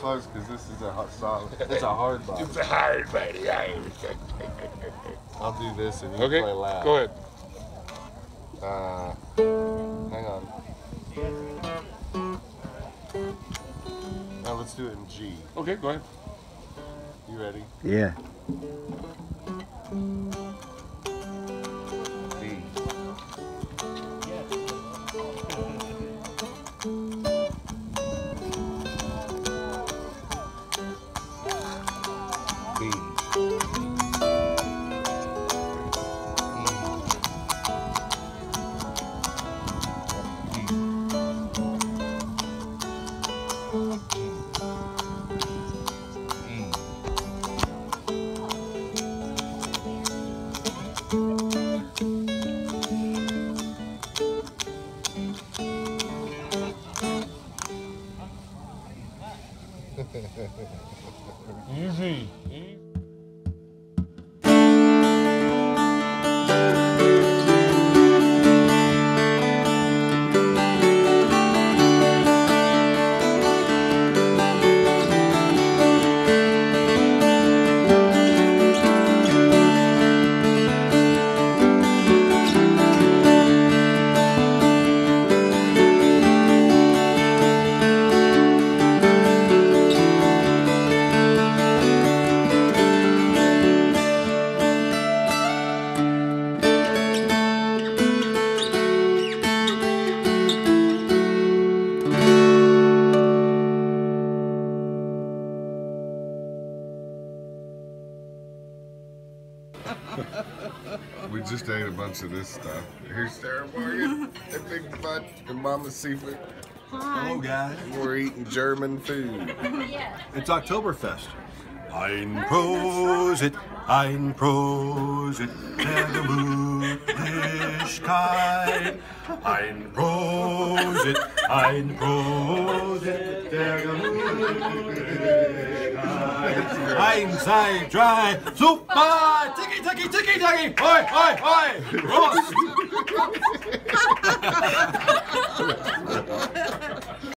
close because this is a hot solid. It's a hard body. It's a hard body. I'll do this and you Okay, play loud. go ahead. Uh, hang on. Now let's do it in G. Okay, go ahead. You ready? Yeah. Easy. We just ate a bunch of this stuff. Here's Sarah Morgan and Big Butt and Mama Seafood. Hello, guys. We're eating German food. It's Oktoberfest. Ein Prosit, ein Prosit der Gemütlichkeit. Ein Prosit, ein Prosit der Gemütlichkeit. Ein, zwei, drei, super! Tiki, tiki, tiki, tiki! Hoi, hoi, hoi!